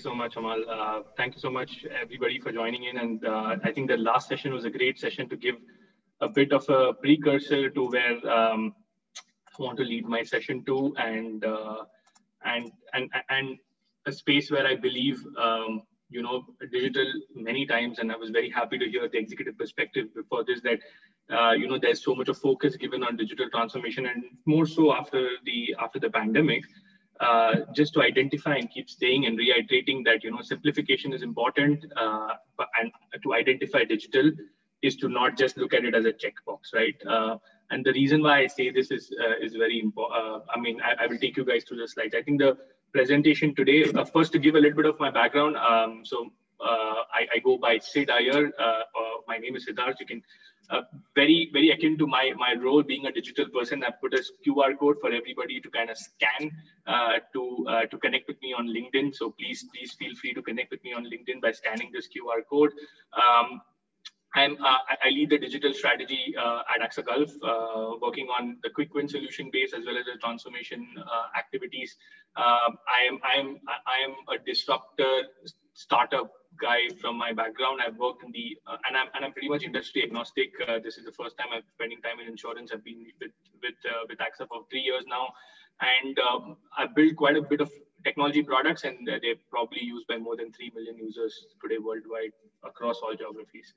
you so much, Amal. Uh, thank you so much, everybody, for joining in. And uh, I think the last session was a great session to give a bit of a precursor to where um, I want to lead my session to, and uh, and and and a space where I believe um, you know digital many times, and I was very happy to hear the executive perspective before this that uh, you know there's so much of focus given on digital transformation, and more so after the after the pandemic. Uh, just to identify and keep staying and reiterating that you know simplification is important uh, and to identify digital is to not just look at it as a checkbox right? Uh, and the reason why i say this is uh, is very important uh, i mean I, I, will take you guys through the slides. I think the presentation today first to give a little bit of my background um, so I, I, go by sid iyer my name is Siddhaarth. You can uh, very very akin to my my role being a digital person i've put a qr code for everybody to kind of scan uh, to uh, to connect with me on linkedin so please please feel free to connect with me on linkedin by scanning this qr code um, I'm, uh, I lead the digital strategy uh, at AXA Gulf, working on the quick win solution base as well as the transformation activities. Um, I am I am I am a disruptor startup guy from my background. I've worked in the uh, and I'm and I'm pretty much industry agnostic. Uh, this is the first time I'm spending time in insurance. I've been with with uh, with AXA for three years now, and um, I've built quite a bit of technology products, and they're probably used by more than three million users today worldwide across all geographies.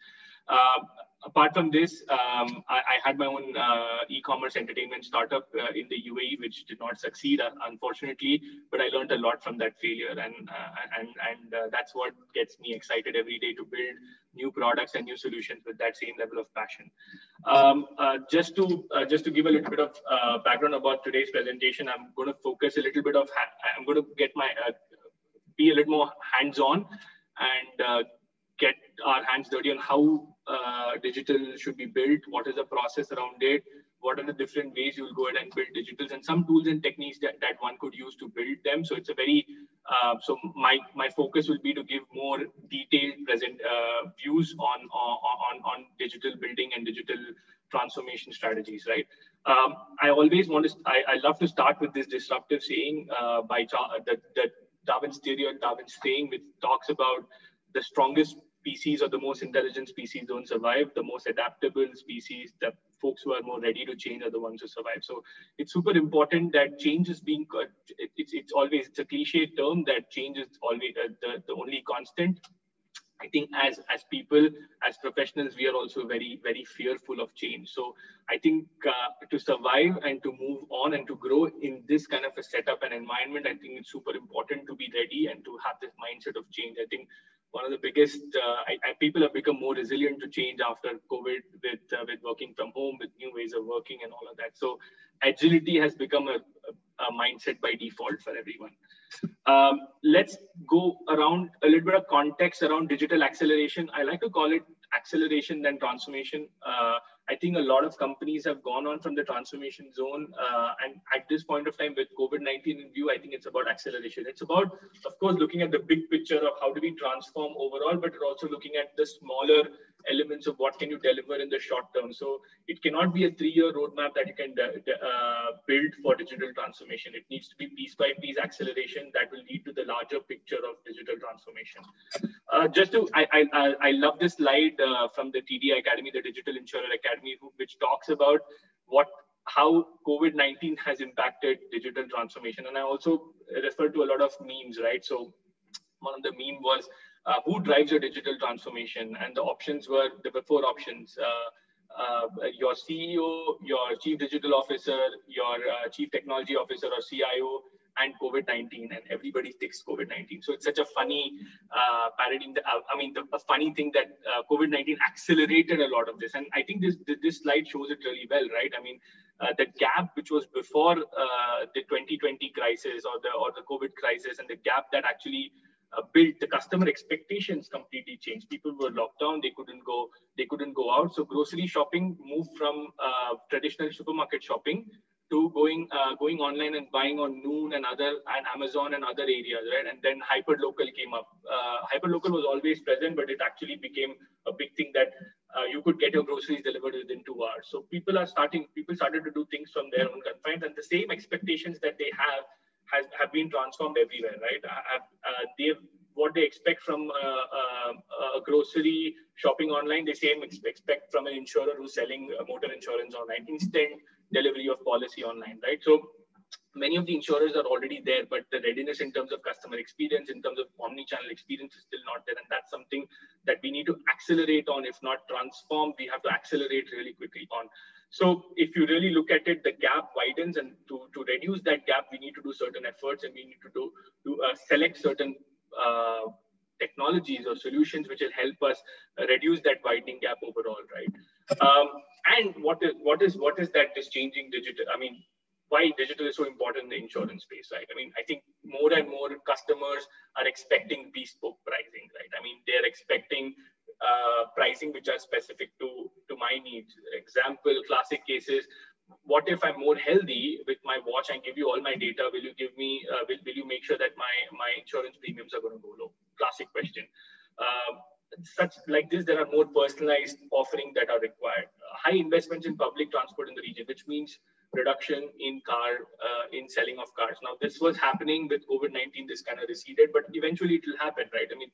Uh, apart from this, um, I, I, had my own uh, e-commerce entertainment startup uh, in the UAE, which did not succeed, uh, unfortunately. But I learned a lot from that failure, and uh, and and uh, that's what gets me excited every day to build new products and new solutions with that same level of passion. Um, just to just to give a little bit of background about today's presentation, I'm going to focus a little bit of I'm going to get my be a little more hands-on and get our hands dirty on how uh, digital should be built, what is the process around it, what are the different ways you'll go ahead and build digitals, and some tools and techniques that, that one could use to build them. So it's a very uh, so my my focus will be to give more detailed present uh, views on, on on digital building and digital transformation strategies. Right. Um, I always want to I, I love to start with this disruptive saying uh, by the the Darwin's theory or Darwin's saying, which talks about the strongest species or the most intelligent species don't survive. The most adaptable species, the folks who are more ready to change, are the ones who survive. So it's super important that change is being. It's it's always it's a cliche term that change is always uh, the the only constant. I think as as people, as professionals, we are also very very fearful of change. So I think uh, to survive and to move on and to grow in this kind of a setup and environment, I think it's super important to be ready and to have this mindset of change. I think one of the biggest uh, I, I, people have become more resilient to change after covid with uh, with working from home with new ways of working and all of that. So agility has become a, a mindset by default for everyone. Um, let's go around a little bit of context around digital acceleration. I like to call it acceleration than transformation. Uh, I think a lot of companies have gone on from the transformation zone. Uh, and at this point of time, with COVID 19 in view, I think it's about acceleration. It's about, of course, looking at the big picture of how do we transform overall, but also looking at the smaller elements of what can you deliver in the short term. So it cannot be a three-year roadmap that you can uh, build for digital transformation. It needs to be piece by piece acceleration that will lead to the larger picture of digital transformation. Uh, just to, I, I, I love this slide uh, from the TDI Academy, the Digital Insurer Academy, which talks about what how COVID-19 has impacted digital transformation. And I also refer to a lot of memes, right? So one of the meme was uh, who drives your digital transformation? And the options were were four options. Uh, uh, your CEO, your chief digital officer, your uh, chief technology officer or CIO, and COVID-19, and everybody takes COVID-19. So it's such a funny uh, paradigm. That, uh, I mean, the, a funny thing that uh, COVID-19 accelerated a lot of this, and I think this this slide shows it really well, right? I mean, uh, the gap which was before the 2020 crisis or the or the COVID crisis, and the gap that actually uh, built the customer expectations completely changed. People were locked down they couldn't go they couldn't go out. So grocery shopping moved from uh, traditional supermarket shopping to going uh, going online and buying on noon and other and amazon and other areas right? And then hyper local came up. Uh, hyper local was always present but it actually became a big thing that uh, you could get your groceries delivered within two hours. So people are starting people started to do things from their own confines and the same expectations that they have has have been transformed everywhere, right? Uh, uh, they've what they expect from a grocery shopping online, they same expect from an insurer who's selling motor insurance online. Instant delivery of policy online, right? So many of the insurers are already there, but the readiness in terms of customer experience, in terms of omni-channel experience is still not there. And that's something that we need to accelerate on, if not transform, we have to accelerate really quickly on. So if you really look at it, the gap widens and to, to reduce that gap, we need to do certain efforts and we need to do, to uh, select certain uh, technologies or solutions which will help us reduce that widening gap overall, right? Um, and what is what is what is that is changing digital? I mean, why digital is so important in the insurance space, right? I mean, I think more and more customers are expecting bespoke pricing, right? I mean, they're expecting uh, pricing which are specific to to my needs. Example, classic cases. What if I'm more healthy with my watch and give you all my data? Will you give me? Uh, will, will you make sure that my my insurance premiums are going to go low? Classic question. Uh, such like this, there are more personalized offerings that are required. high investments in public transport in the region, which means reduction in car uh, in selling of cars. Now this was happening with COVID-19. This kind of receded, but eventually it will happen, right? I mean,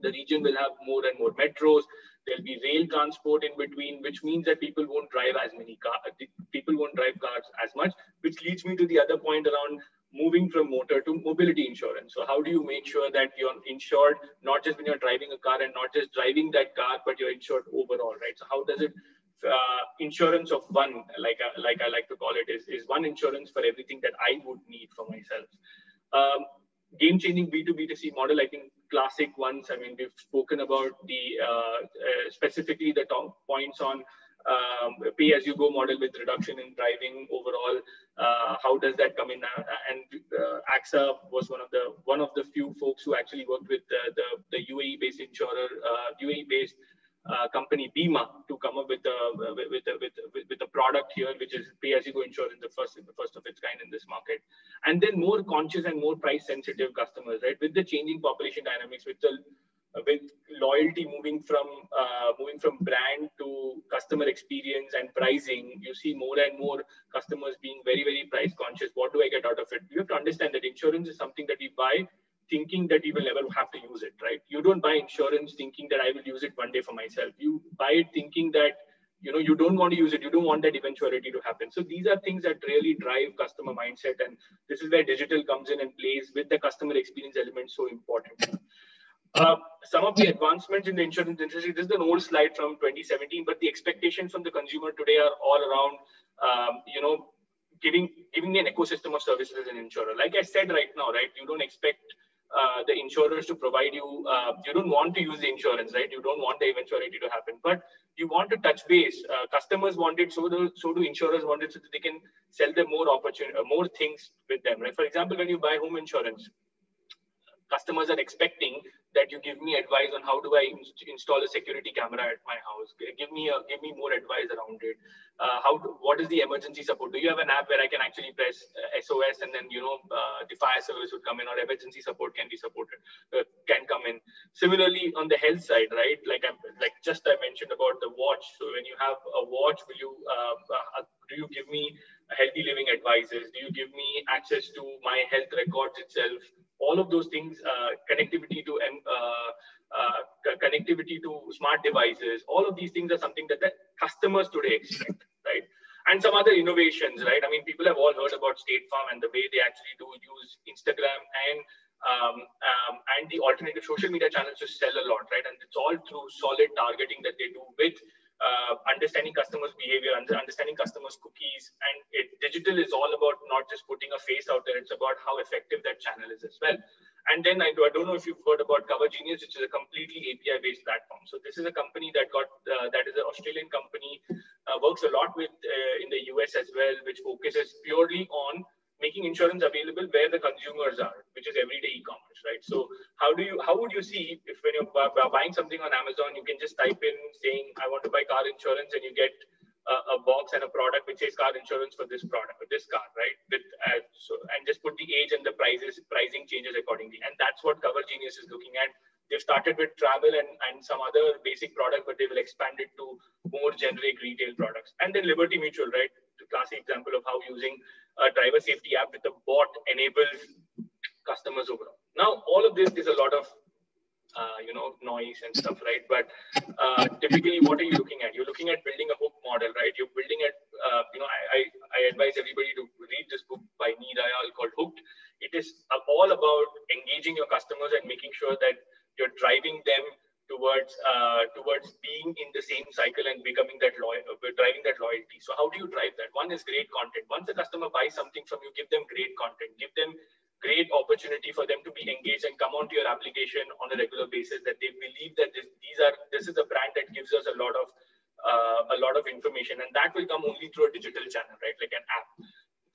the region will have more and more metros. There'll be rail transport in between, which means that people won't drive as many cars. People won't drive cars as much, which leads me to the other point around moving from motor to mobility insurance. So how do you make sure that you're insured, not just when you're driving a car and not just driving that car, but you're insured overall, right? So how does it uh, insurance of one, like I, uh, like I like to call it, is, is one insurance for everything that I would need for myself. Um, game-changing B2B2C model, I think classic ones. I mean, we've spoken about the uh, uh, specifically the top points on um, pay-as-you-go model with reduction in driving overall. Uh, how does that come in? Uh, and AXA was one of the one of the few folks who actually worked with the the UAE-based insurer, UAE-based uh, company Bima to come up with a with a, with, with, with a product here, which is pay-as-you-go insurance, the first the first of its kind in this market, and then more conscious and more price-sensitive customers, right? With the changing population dynamics, with the with loyalty moving from uh, moving from brand to customer experience and pricing, you see more and more customers being very very price conscious. What do I get out of it? You have to understand that insurance is something that we buy thinking that you will never have to use it, right? You don't buy insurance thinking that I will use it one day for myself. You buy it thinking that you know you don't want to use it. You don't want that eventuality to happen. So these are things that really drive customer mindset, and this is where digital comes in and plays with the customer experience element so important. Uh, some of the advancements in the insurance industry, this is an old slide from 2017, but the expectations from the consumer today are all around, um, you know, giving giving an ecosystem of services as an insurer. Like I said right now, right, you don't expect uh, the insurers to provide you. Uh, you don't want to use the insurance, right? You don't want the eventuality to happen, but you want to touch base. Uh, customers want it, so do so do insurers want it, so that they can sell them more opportunity, uh, more things with them, right? For example, when you buy home insurance, customers are expecting that you give me advice on how do I in install a security camera at my house. Give me a, give me more advice around it. Uh, how what is the emergency support? Do you have an app where I can actually press uh, SOS and then you know uh, the fire service would come in or emergency support can be supported uh, can come in. Similarly on the health side, right? Like I like just I mentioned about the watch. So when you have a watch, will you uh, uh, do you give me healthy living advices? Do you give me access to my health records itself? All of those things, uh, connectivity to uh, uh, connectivity to smart devices, all of these things are something that the customers today expect, right? And some other innovations, right? I mean, people have all heard about State Farm and the way they actually do use Instagram and um, um, and the alternative social media channels to sell a lot, right? And it's all through solid targeting that they do with uh, understanding customers' behavior, understanding customers' cookies, and it, digital is all about not just putting a face out there; it's about how effective that channel is as well. And then I, I don't know if you've heard about Cover Genius, which is a completely API-based platform. So this is a company that got uh, that is an Australian company, uh, works a lot with uh, in the US as well, which focuses purely on making insurance available where the consumers are, which is everyday e-commerce, right? So how do you, how would you see if when you're buying something on Amazon, you can just type in saying, I want to buy car insurance and you get a, a box and a product which says car insurance for this product, for this car, right? With uh, so and just put the age and the prices, pricing changes accordingly. And that's what Cover Genius is looking at. They've started with travel and, and some other basic product, but they will expand it to more generic retail products. And then Liberty Mutual, right? The classic example of how using a driver safety app with a bot enables customers overall. Now, all of this, there's a lot of uh, you know, noise and stuff, right? But uh, typically, what are you looking at? You're looking at building a hook model, right? You're building it. Uh, you know, I, I, I advise everybody to read this book by Nir Eyal called Hooked. It is all about engaging your customers and making sure that you're driving them towards uh, towards being in the same cycle and becoming that loyal, uh, driving that loyalty. So how do you drive that? One is great content. Once the customer buys something from you, give them great content. Give them great opportunity for them to be engaged and come onto your application on a regular That they believe that this, these are this is a brand that gives us a lot of uh, a lot of information, and that will come only through a digital channel, right? Like an app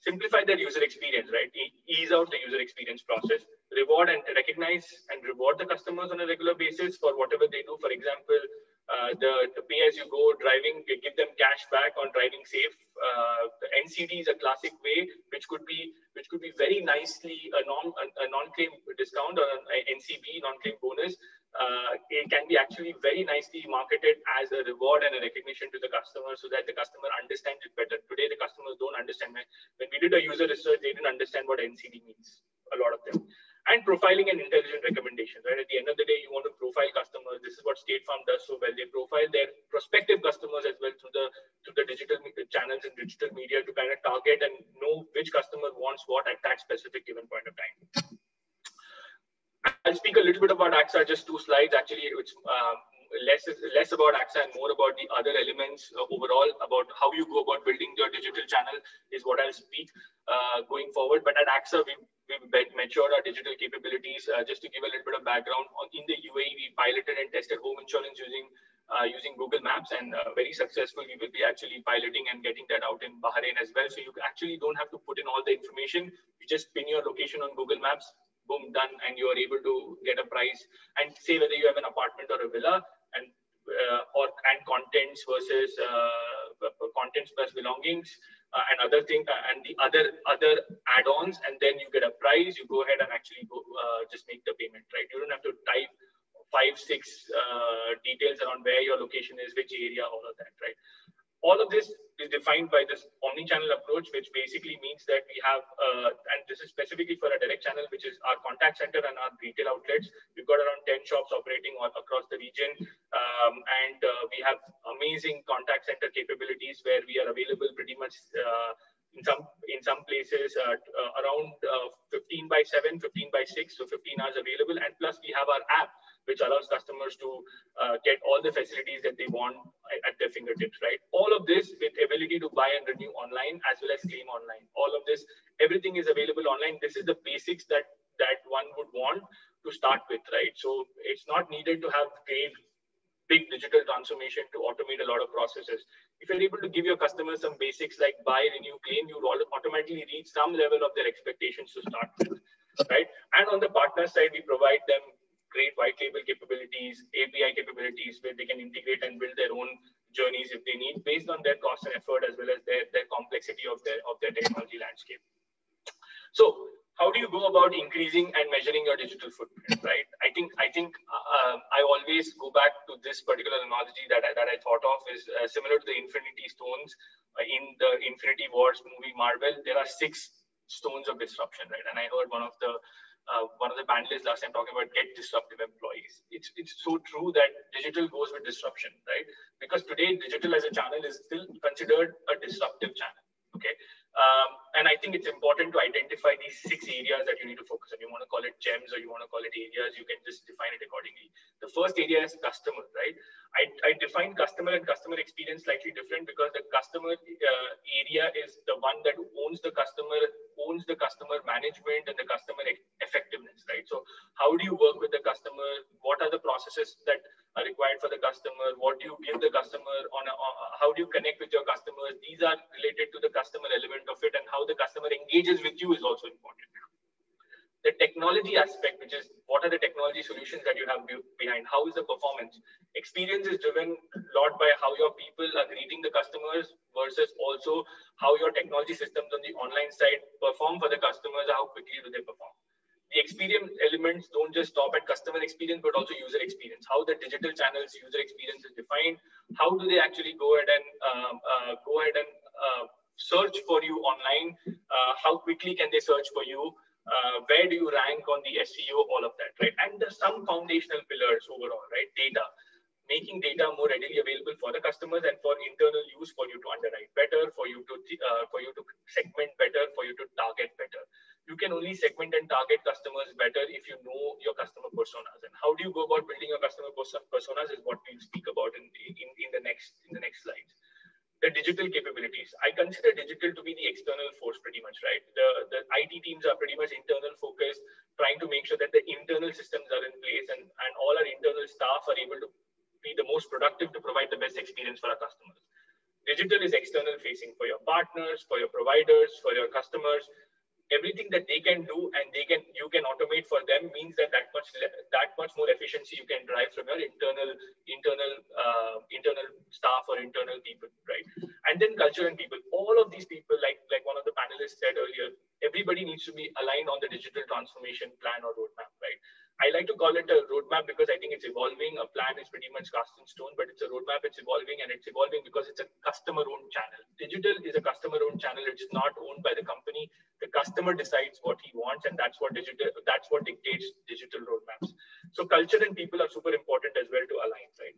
simplify their user experience, right? Ease out the user experience process, reward and recognize and reward the customers on a regular basis for whatever they do. For example, uh, the, the pay as you go driving, give them cash back on driving safe. Uh, the NCD is a classic way, which could be which could be very nicely a non a, non-claim discount or an NCB non-claim bonus uh, it can be actually very nicely marketed as a reward and a recognition to the customer so that the customer understands it better. Today, the customers don't understand. When we did a user research, they didn't understand what NCD means, a lot of them. And profiling and intelligent recommendations, right? At the end of the day, you want to profile customers. This is what State Farm does so well. They profile their prospective customers as well through the through the digital channels and digital media to kind of target and know which customer wants what at that specific given point of time. I'll speak a little bit about AXA, just two slides. Actually, it's um, less less about AXA and more about the other elements uh, overall about how you go about building your digital channel is what I'll speak uh, going forward. But at AXA, we've, we've matured our digital capabilities. Uh, just to give a little bit of background, in the UAE, we piloted and tested home insurance using uh, using Google Maps and uh, very successful. We will be actually piloting and getting that out in Bahrain as well. So you actually don't have to put in all the information. You just pin your location on Google Maps, boom, done, and you are able to get a price and say whether you have an apartment or a villa and uh, or and contents versus uh, contents plus belongings uh, and other thing and the other other add-ons and then you get a price you go ahead and actually go just make the payment right? You don't have to type five six details around where your location is which area all of that right all of this is defined by this omni-channel approach, which basically means that we have, uh, and this is specifically for a direct channel, which is our contact center and our retail outlets. We've got around 10 shops operating all across the region. Um, and uh, we have amazing contact center capabilities where we are available pretty much uh, in some in some places uh, uh, around uh, 15 by 7 15 by 6 so 15 hours available and plus we have our app which allows customers to uh, get all the facilities that they want at their fingertips, right? All of this with ability to buy and renew online as well as claim online. All of this, everything is available online. This is the basics that that one would want to start with, right? So it's not needed to have great big digital transformation to automate a lot of processes. If you're able to give your customers some basics like buy, renew, claim, you automatically reach some level of their expectations to start with, right? And on the partner side, we provide them great white label capabilities, API capabilities where they can integrate and build their own journeys if they need based on their cost and effort as well as their, their complexity of their of their technology landscape. So how do you go about increasing and measuring your digital footprint, right? I think I think uh, I always go back to this particular analogy that I, that I thought of is uh, similar to the Infinity Stones uh, in the Infinity Wars movie Marvel. There are six stones of disruption, right? And I heard one of the uh, one of the panelists last time talking about get disruptive employees. It's it's so true that digital goes with disruption, right? Because today digital as a channel is still considered a disruptive channel. Okay, um, and I think it's important to identify these six areas that you need to focus on. You want to call it gems or you want to call it areas, you can just define it accordingly. The first area is customer, right? I, I define customer and customer experience slightly different because the customer uh, area is the one that owns the customer, owns the customer management and the customer effectiveness, right? So how do you work with the customer? What are the processes that are required for the customer? What do you give the customer on, a, how do you connect with your customers? These are related to the customer element of it and how the customer engages with you is also important the technology aspect, which is what are the technology solutions that you have behind? How is the performance? Experience is driven a lot by how your people are greeting the customers versus also how your technology systems on the online side perform for the customers, how quickly do they perform. The experience elements don't just stop at customer experience, but also user experience. How the digital channels user experience is defined. How do they actually go ahead and um, uh, go ahead and uh, search for you online? Uh, how quickly can they search for you? uh, where do you rank on the SEO, all of that, right? And there's some foundational pillars overall, right? Data, making data more readily available for the customers and for internal use for you to underwrite better, for you to uh, for you to segment better, for you to target better. You can only segment and target customers better if you know your customer personas. And how do you go about building your customer personas is what we'll speak about in, in, in the next in the next slides. The digital capabilities. I consider digital to be the external force pretty much, right? The, the IT teams are pretty much internal focused, trying to make sure that the internal systems are in place and, and all our internal staff are able to be the most productive to provide the best experience for our customers. Digital is external facing for your partners, for your providers, for your customers. Everything that they can do and they can you can automate for them means that that much that much more efficiency you can drive from your internal internal uh, internal staff or internal people, right? And then culture and people. All of these people, like like one of the panelists said earlier, everybody needs to be aligned on the digital transformation plan or roadmap, right? I like to call it a roadmap because I think it's evolving. A plan is pretty much cast in stone, but it's a roadmap. It's evolving, and it's evolving because it's a customer-owned channel. Digital is a customer-owned channel. It's not owned by the company. Customer decides what he wants, and that's what digital. That's what dictates digital roadmaps. So culture and people are super important as well to align, right?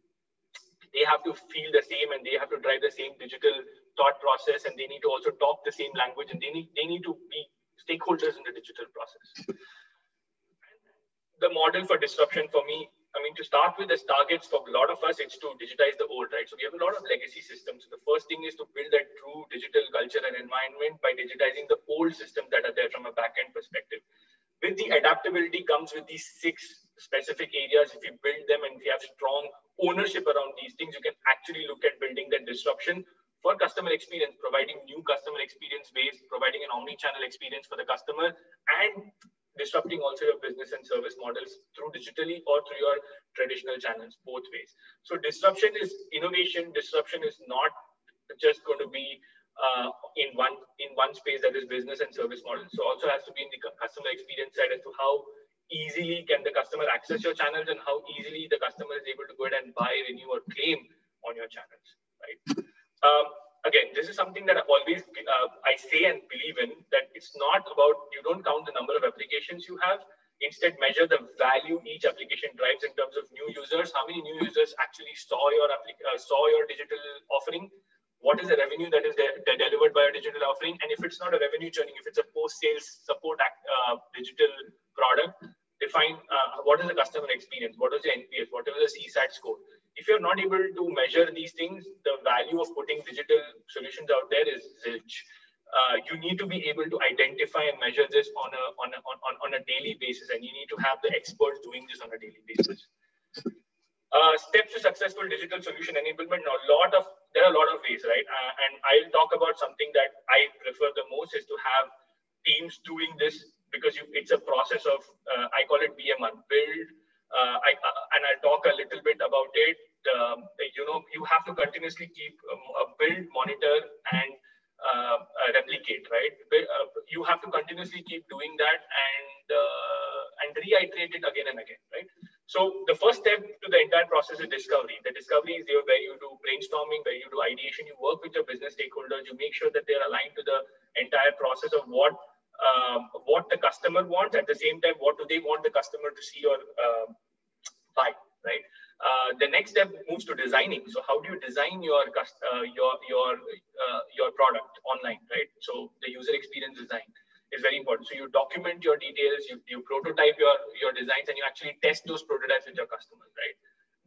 They have to feel the same, and they have to drive the same digital thought process, and they need to also talk the same language, and they need they need to be stakeholders in the digital process the model for disruption for me, I mean, to start with as targets for a lot of us, it's to digitize the old, right? So we have a lot of legacy systems. So the first thing is to build that true digital culture and environment by digitizing the old systems that are there from a backend perspective. With the adaptability comes with these six specific areas. If you build them and if you have strong ownership around these things, you can actually look at building that disruption for customer experience, providing new customer experience ways, providing an omni-channel experience for the customer, and disrupting also your business and service models through digitally or through your traditional channels, both ways. So disruption is innovation. Disruption is not just going to be uh, in one in one space that is business and service model. So also has to be in the customer experience side as to how easily can the customer access your channels and how easily the customer is able to go ahead and buy, renew, or claim on your channels, right? Um, again, this is something that I always uh, I say and believe in that it's not about you don't count the number of applications you have. Instead, measure the value each application drives in terms of new users. How many new users actually saw your uh, saw your digital offering? What is the revenue that is de- delivered by a digital offering? And if it's not a revenue churning, if it's a post-sales support act, uh, digital product, define uh, what is the customer experience, what is the NPS, what is the CSAT score if you're not able to measure these things, the value of putting digital solutions out there is zilch. Uh, you need to be able to identify and measure this on a, on, a, on, on a daily basis, and you need to have the experts doing this on a daily basis. Uh, steps to successful digital solution enablement. Now, a lot of there are a lot of ways, right? Uh, and I'll talk about something that I prefer the most is to have teams doing this because you, it's a process of uh, I call it BMR: build, uh, I, uh, and I'll talk a little bit about it. Um, you know, you have to continuously keep um, uh, build, monitor, and uh, uh, replicate, right? Uh, you have to continuously keep doing that and and reiterate it again and again, right? So the first step to the entire process is discovery. The discovery is where you do brainstorming, where you do ideation, you work with your business stakeholders, you make sure that they're aligned to the entire process of what um, what the customer wants. At the same time, what do they want the customer to see or uh, buy, right? Uh, the next step moves to designing. So how do you design your uh, your your uh, your product online, right? So the user experience design is very important. So you document your details, you, you prototype your your designs, and you actually test those prototypes with your customers, right?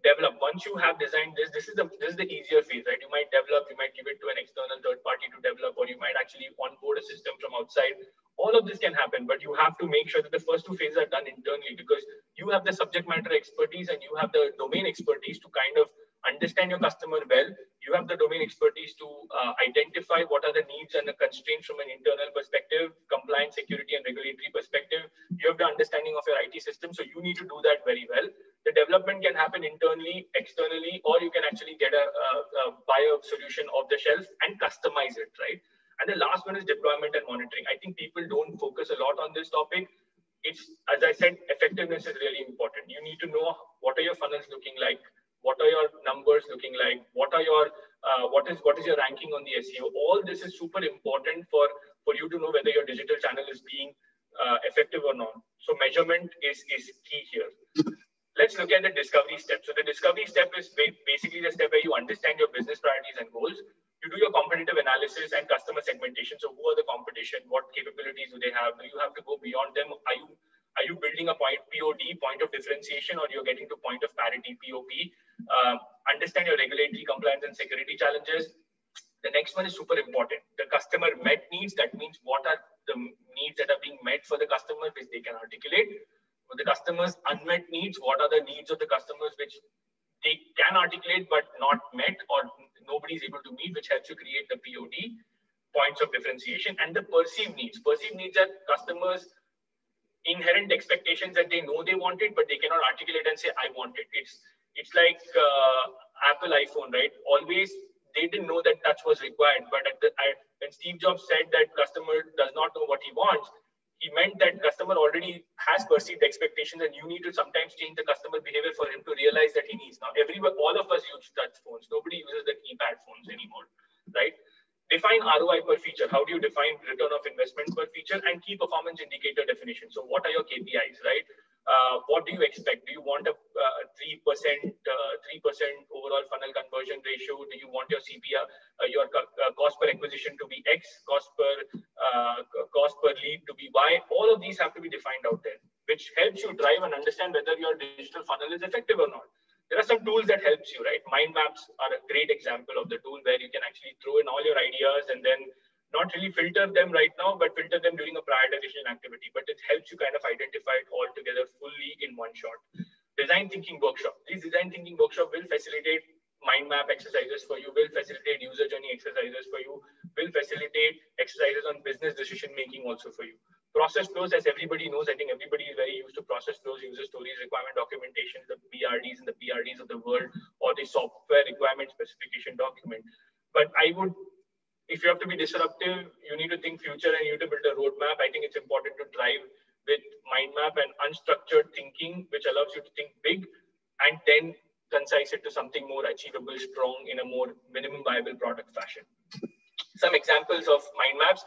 Develop. Once you have designed this this is the this is the easier phase right? You might develop you might give it to an external third party to develop or you might actually onboard a system from outside. All of this can happen but you have to make sure that the first two phases are done internally because you have the subject matter expertise and you have the domain expertise to kind of understand your customer well. You have the domain expertise to uh, identify what are the needs and the constraints from an internal perspective, compliance, security, and regulatory perspective. You have the understanding of your IT system, so you need to do that very well. The development can happen internally, externally, or you can actually get a, a, a buy a solution off the shelf and customize it, right? And the last one is deployment and monitoring. I think people don't focus a lot on this topic. It's, as I said, effectiveness is really important. You need to know what are your funnels looking like, what are your numbers looking like what are your uh, what is what is your ranking on the seo all this is super important for for you to know whether your digital channel is being uh, effective or not. So measurement is, is key here. Let's look at the discovery step. So the discovery step is basically the step where you understand your business priorities and goals. You do your competitive analysis and customer segmentation. So who are the competition? What capabilities do they have? Do you have to go beyond them? Are you are you building a point POD, point of differentiation, or you're getting to point of parity, POP? Uh, understand your regulatory compliance and security challenges. The next one is super important. The customer met needs. That means what are the needs that are being met for the customer, which they can articulate for the customers' unmet needs, what are the needs of the customers which they can articulate but not met or nobody is able to meet, which helps you create the POD, points of differentiation, and the perceived needs. Perceived needs are customers' inherent expectations that they know they want it, but they cannot articulate and say, I want it. It's it's like uh, Apple iPhone, right? Always they didn't know that touch was required, but at the, at, when Steve Jobs said that customer does not know what he wants, he meant that customer already has perceived expectations and you need to sometimes change the customer behavior for him to realize that he needs. Now, everyone, all of us use touch phones. Nobody uses the keypad phones anymore, right? Define ROI per feature. How do you define return of investment per feature and key performance indicator definition? So what are your KPIs, right? Uh, what do you expect? Do you want a uh, three uh, overall funnel conversion ratio? Do you want your CPR, uh, your uh, cost per acquisition to be X, cost per cost per lead to be Y? All of these have to be defined out there, which helps you drive and understand whether your digital funnel is effective or not. There are some tools that helps you, right? Mind maps are a great example of the tool where you can actually throw in all your ideas and then not really filter them right now, but filter them during a prioritization activity. But it helps you kind of identify it all together fully in one shot. Design thinking workshop. These design thinking workshop will facilitate mind map exercises for you, will facilitate user journey exercises for you, will facilitate exercises on business decision making also for you. Process flows, as everybody knows, I think everybody is very used to process flows, user stories, requirement documentation, the BRDs and the PRDs of the world, or the software requirement specification document. But I would if you have to be disruptive, you need to think future and you need to build a roadmap. I think it's important to drive with mind map and unstructured thinking, which allows you to think big and then concise it to something more achievable, strong in a more minimum viable product fashion. Some examples of mind maps,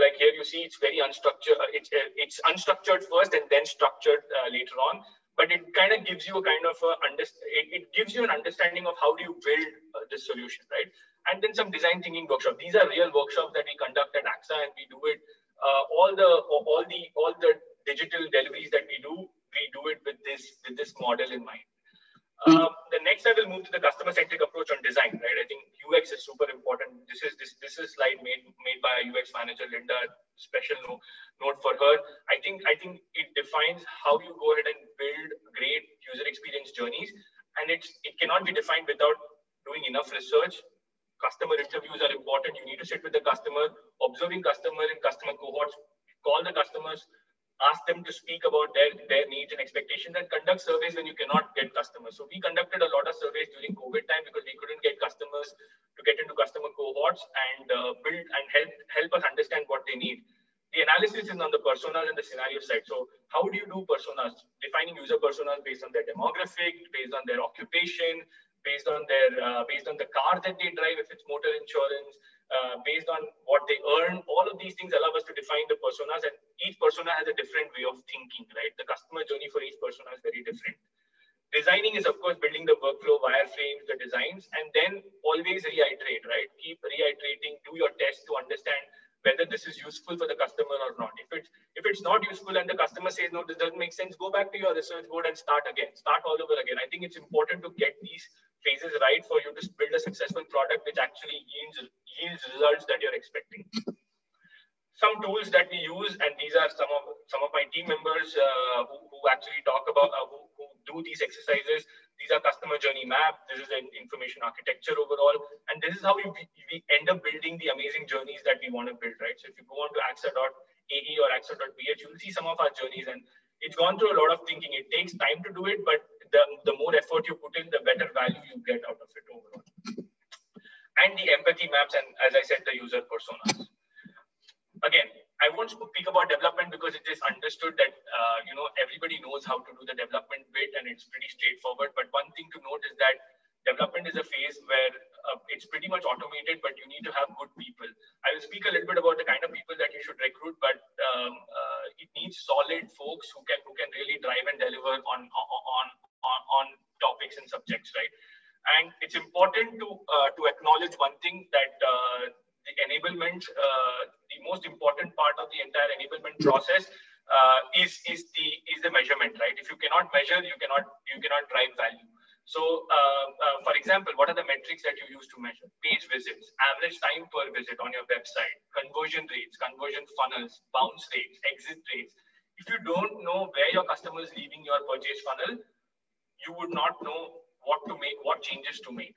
like here you see it's very unstructured. Uh, it's, uh, it's unstructured first and then structured uh, later on. But it kind of gives you a kind of a under, it, it gives you an understanding of how do you build uh, this solution, right? and then some design thinking workshop. These are real workshops that we conduct at AXA, and we do it. Uh, all the all the all the digital deliveries that we do, we do it with this with this model in mind. Um, the next I will move to the customer centric approach on design. Right, I think UX is super important. This is this this is slide made made by a UX manager, Linda. Special no, note for her. I think I think it defines how you go ahead and build great user experience journeys, and it's it cannot be defined without doing enough research customer interviews are important. You need to sit with the customer, observing customer in customer cohorts, call the customers, ask them to speak about their, their needs and expectations and conduct surveys when you cannot get customers. So we conducted a lot of surveys during COVID time because we couldn't get customers to get into customer cohorts and uh, build and help help us understand what they need. The analysis is on the personas and the scenario side. So how do you do personas? Defining user personas based on their demographic, based on their occupation, based on their uh, based on the car that they drive, if it's motor insurance, uh, based on what they earn. All of these things allow us to define the personas, and each persona has a different way of thinking. Right, the customer journey for each persona is very different. Designing is, of course, building the workflow, wireframes, the designs, and then always reiterate. Right, keep reiterating. Do your test to understand whether this is useful for the customer or not. If it's if it's not useful and the customer says no, this doesn't make sense, go back to your research board and start again. Start all over again. I think it's important to get these phases right for you to build a successful product which actually yields yields results that you're expecting. Some tools that we use, and these are some of some of my team members uh, who, who actually talk about uh, who, who do these exercises. These are customer journey map. This is an information architecture overall, and this is how we we end up building the amazing journeys that we want to build. Right. So if you go on to axa.ae or axa.bh, you'll see some of our journeys, and it's gone through a lot of thinking. It takes time to do it, but the, the more effort you put in, the better value you get out of it overall. And the empathy maps, and as I said, the user personas. Again, I won't speak about development because it is understood that uh, you know everybody knows how to do the development bit, and it's pretty straightforward. But one thing to note is that development is a phase where uh, it's pretty much automated, but you need to have good people. I will speak a little bit about the kind of people that you should recruit, but um, uh, it needs solid folks who can who can really drive and deliver on on on on topics and subjects, right? And it's important to uh, to acknowledge one thing that uh, the enablement, uh, the most important part of the entire enablement process uh, is is the is the measurement, right? If you cannot measure, you cannot you cannot drive value. So, uh, uh, for example, what are the metrics that you use to measure? Page visits, average time per visit on your website, conversion rates, conversion funnels, bounce rates, exit rates. If you don't know where your customer is leaving your purchase funnel, you would not know what to make, what changes to make,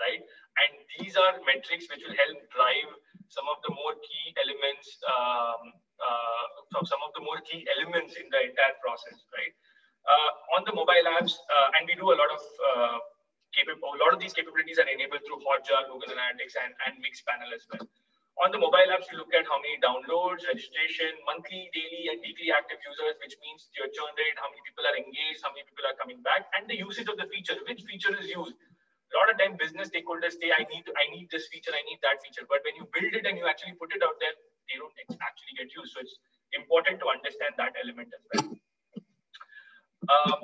right? And these are metrics which will help drive some of the more key elements, um, uh, some of the more key elements in the entire process, right? Uh, on the mobile apps, uh, and we do a lot of uh, a lot of these capabilities are enabled through Hotjar, Google Analytics, and, and Mixpanel as well. On the mobile apps, you look at how many downloads, registration, monthly, daily, and weekly active users, which means your churn rate, how many people are engaged, how many people are coming back, and the usage of the feature, which feature is used. A lot of time, business stakeholders say, "I need, I need this feature, I need that feature," but when you build it and you actually put it out there, they don't actually get used. So it's important to understand that element as well. Um,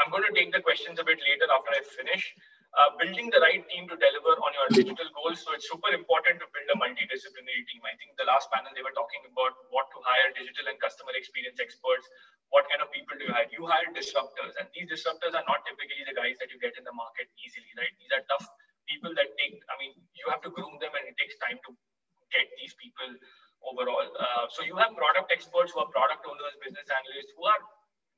I'm going to take the questions a bit later after I finish. Uh, building the right team to deliver on your digital goals. So it's super important to build a multidisciplinary team. I think the last panel they were talking about what to hire digital and customer experience experts. What kind of people do you hire? You hire disruptors, and these disruptors are not typically the guys that you get in the market easily, right? These are tough people that take. I mean, you have to groom them, and it takes time to get these people overall. Uh, so you have product experts who are product owners, business analysts who are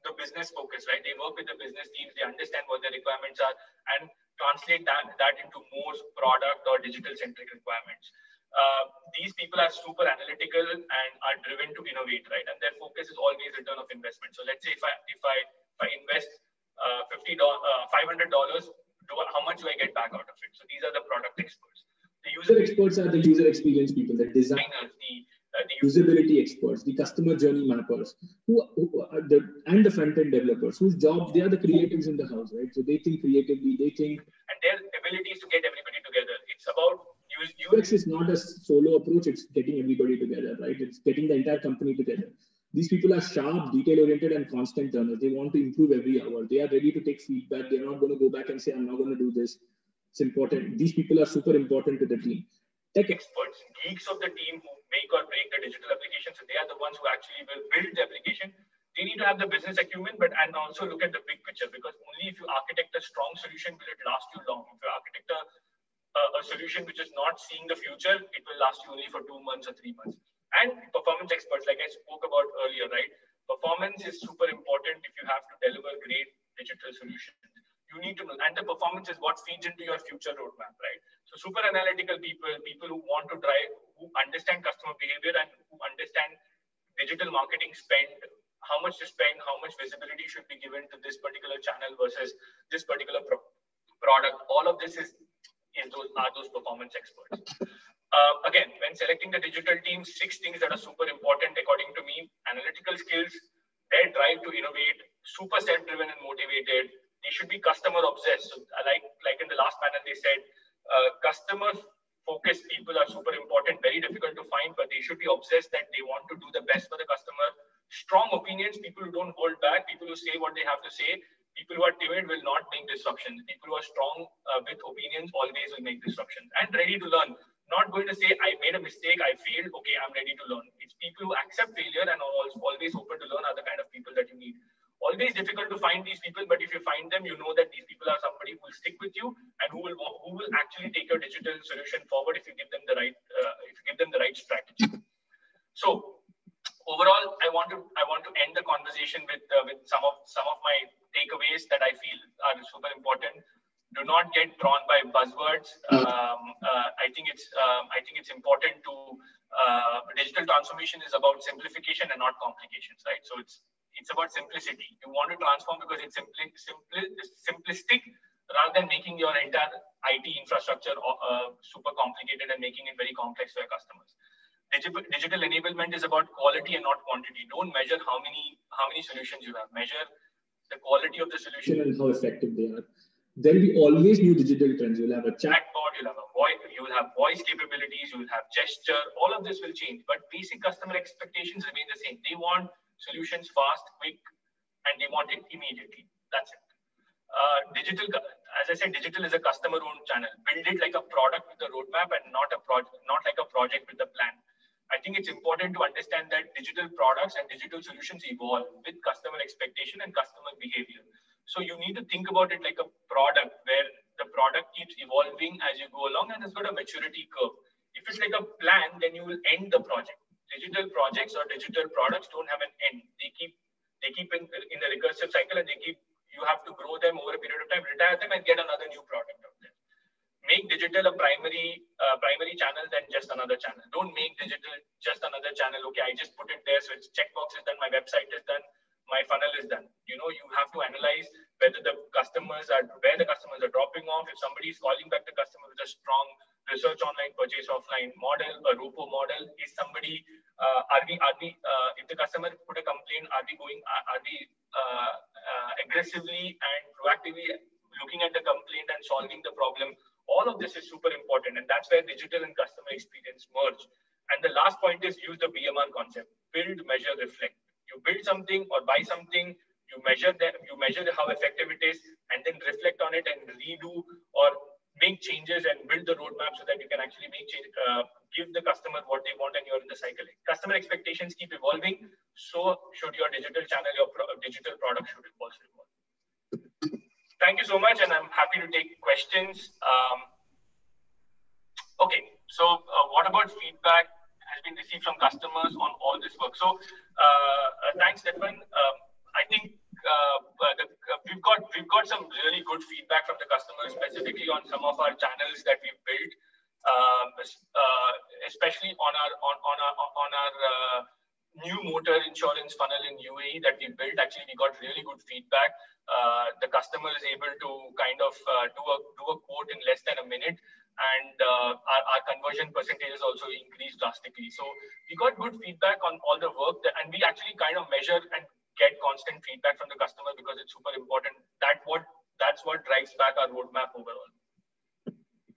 the business focus, right? They work with the business teams, they understand what their requirements are, and translate that, that into more product or digital centric requirements. Uh, these people are super analytical and are driven to innovate, right? And their focus is always return of investment. So let's say if I if I if I invest uh, fifty dollars, uh, five hundred dollars, how much do I get back out of it? So these are the product experts. The user experts are the user experience people, the designers, the Uh, the usability experts, the customer journey mappers, who, who are the and the front end developers, whose job they are the creatives in the house, right? So they think creatively, they think, and their ability is to get everybody together. It's about UX is not a solo approach; it's getting everybody together, right? It's getting the entire company together. These people are sharp, detail-oriented, and constant learners. They want to improve every hour. They are ready to take feedback. They're not going to go back and say, "I'm not going to do this." It's important. These people are super important to the team. Tech experts, geeks of the team who make or break the digital application. So they are the ones who actually will build the application. They need to have the business acumen, but and also look at the big picture because only if you architect a strong solution will it last you long. If you architect a, a, a solution which is not seeing the future, it will last you only for two months or three months. And performance experts, like I spoke about earlier, right? Performance is super important if you have to deliver great digital solutions you need to know. and the performance is what feeds into your future roadmap right so super analytical people people who want to drive who understand customer behavior and who understand digital marketing spend how much to spend how much visibility should be given to this particular channel versus this particular pro product. All of this is is those are those performance experts. Uh, again when selecting the digital team six things that are super important according to me analytical skills their drive to innovate super self driven and motivated. They should be customer obsessed. So like like in the last panel, they said uh, customer focused people are super important, very difficult to find, but they should be obsessed that they want to do the best for the customer. Strong opinions, people who don't hold back, people who say what they have to say. People who are timid will not make disruptions. People who are strong uh, with opinions always will make disruptions and ready to learn. Not going to say, I made a mistake, I failed, okay, I'm ready to learn. It's people who accept failure and are always open to learn are the kind of people that you need always difficult to find these people, but if you find them, you know that these people are somebody who will stick with you and who will who will actually take your digital solution forward if you give them the right uh, if you give them the right strategy. So overall, I want to I want to end the conversation with uh, with some of some of my takeaways that I feel are super important. Do not get drawn by buzzwords. Um, uh, I think it's um, I think it's important to uh, digital transformation is about simplification and not complications, right? So it's it's about simplicity. You want to transform because it's simply, simply simplistic rather than making your entire IT infrastructure uh, super complicated and making it very complex for your customers. Digital, digital enablement is about quality and not quantity. Don't measure how many how many solutions you have. Measure the quality of the solution and how effective they are. There will be always new digital trends. You'll have a chatbot, you'll have a voice, you'll have voice capabilities, you'll have gesture. All of this will change, but basic customer expectations remain the same. They want solutions fast, quick, and they want it immediately. That's it. Uh, digital, as I said, digital is a customer-owned channel. Build it like a product with a roadmap and not a project, not like a project with a plan. I think it's important to understand that digital products and digital solutions evolve with customer expectation and customer behavior. So you need to think about it like a product where the product keeps evolving as you go along and it's got a maturity curve. If it's like a plan, then you will end the project. Digital projects or digital products don't have an end. They keep they keep in, in the recursive cycle and they keep you have to grow them over a period of time, retire them, and get another new product out there make digital a primary uh, primary channel than just another channel. Don't make digital just another channel. Okay, I just put it there, so it's checkbox is done, my website is done, my funnel is done. You know, you have to analyze whether the customers are where the customers are dropping off. If somebody is calling back the customer with a strong research online, purchase offline model, a ROPO model, is somebody uh, are we are we uh, if the customer put a complaint, are we going are, are we uh, uh, aggressively and proactively looking at the complaint and solving the problem all of this is super important. And that's where digital and customer experience merge. And the last point is use the BMR concept, build, measure, reflect. You build something or buy something, you measure that, you measure how effective it is, and then reflect on it and redo or make changes and build the roadmap so that you can actually make change, uh, give the customer what they want and you're in the cycle. Customer expectations keep evolving. So should your digital channel, your pro digital product should also evolve thank you so much, and I'm happy to take questions. Um, okay, so uh, what about feedback has been received from customers on all this work? So uh, uh thanks, Stefan. Um, I think we've got we've got some really good feedback from the customers, specifically on some of our channels that we've built, um, especially on our on on our on our new motor insurance funnel in UAE that we built. Actually, we got really good feedback. Uh, the customer is able to kind of uh, do a do a quote in less than a minute, and uh, our, our conversion percentages also increased drastically. So we got good feedback on all the work, that, and we actually kind of measure and get constant feedback from the customer because it's super important. That what that's what drives back our roadmap overall.